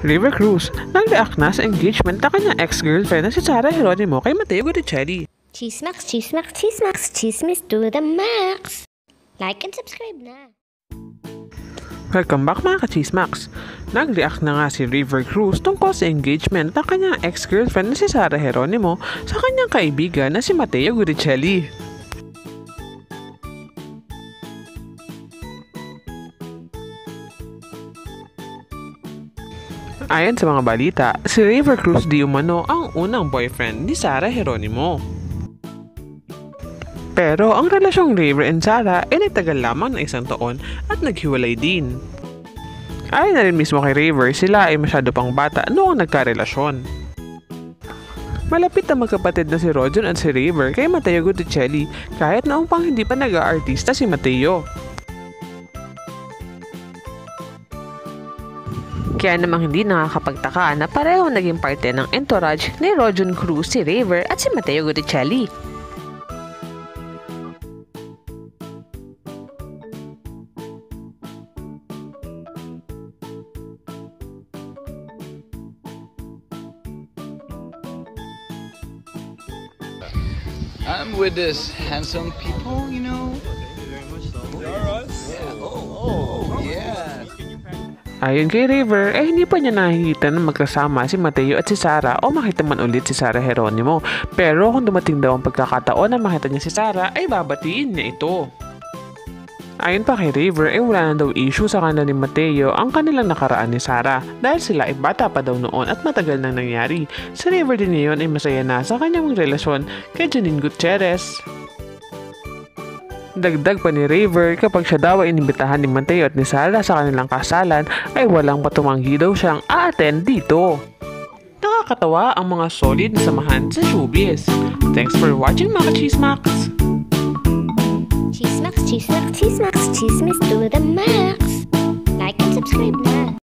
River Cruz, nag-react na sa engagement na kanyang ex-girlfriend na si Sarah Geronimo kay Mateo Guticelli. Chismax, chismax, chismax, chismis to the max. Like and subscribe na. Welcome back mga ka-chismax. Nag-react na nga si River Cruz tungkol sa engagement ng kanyang ex-girlfriend na si Sarah Geronimo sa kanyang kaibigan na si Mateo Guticelli. Ayon sa mga balita, si River Cruz di umano ang unang boyfriend ni Sarah Geronimo. Pero ang relasyong River and Sarah ay nagtagal lamang ng isang taon at naghiwalay din. Ayon na rin mismo kay River, sila ay masyado pang bata noong nagkarelasyon. Malapit na magkapatid na si Rojon at si River kay Mateo Guticelli kahit noong pang hindi pa nag-aartista si Mateo. Kaya namang hindi nakakapagtaka na pareho naging parte ng entourage ni Rojon Cruz, si River at si Mateo Guticelli. I'm with this handsome people, you know. Ayon kay River, eh hindi pa niya nakikita na magkasama si Mateo at si Sarah o makita man ulit si Sarah Geronimo. Pero kung dumating daw ang pagkakataon na makita niya si Sarah, ay babatiin niya ito. Ayon pa kay River, eh wala na daw issue sa kanila ni Mateo ang kanilang nakaraan ni Sarah dahil sila ay bata pa daw noon at matagal nang nangyari. Si River din ngayon ay masaya na sa kanyang relasyon kay Janine Gutierrez. Dagdag pa ni River kapag siya daw ay inimbitahan ni Mateo at ni Sarah sa kanilang kasalan ay walang patumanggi daw siyang a-attend dito. Nakakatawa ang mga solid na samahan sa showbiz. Thanks for watching mga chismax! Chismax, chismax, chismax, chismis to the max.